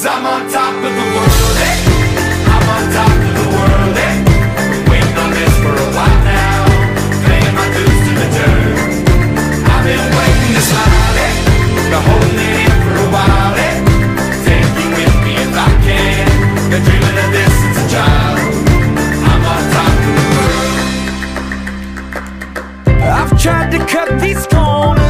Cause I'm on top of the world, eh? I'm on top of the world, eh? Been waiting on this for a while now Paying my dues to the dirt I've been waiting to smile, eh? Been holding it in for a while, eh? Take you with me if I can Been dreaming of this since a child I'm on top of the world I've tried to cut these corners,